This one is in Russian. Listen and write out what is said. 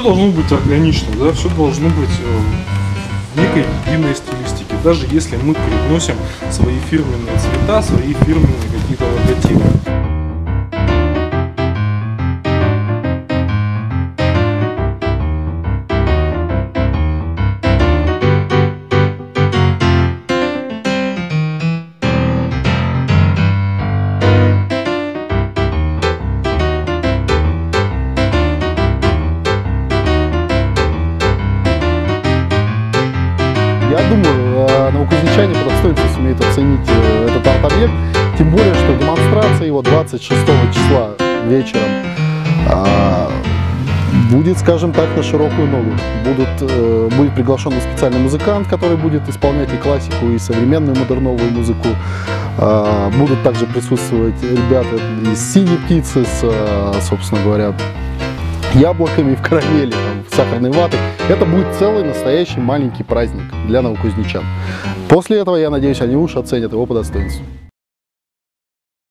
должно быть органично, да, все должно быть э, в некой единой стилистике. Даже если мы привносим свои фирменные цвета, свои фирменные какие-то логотипы. Я думаю, э, новокузнечане по достоинству сумеют оценить э, этот арт-объект, тем более, что демонстрация его 26 числа вечером а, будет, скажем так, на широкую ногу. Будут, э, будет приглашен специальный музыкант, который будет исполнять и классику, и современную модерновую музыку. А, будут также присутствовать ребята из «Синей птицы», с, собственно говоря, яблоками в карамели, там, в сахарной ватой. Это будет целый настоящий маленький праздник для новокузнечан. После этого, я надеюсь, они уж оценят его по достоинству.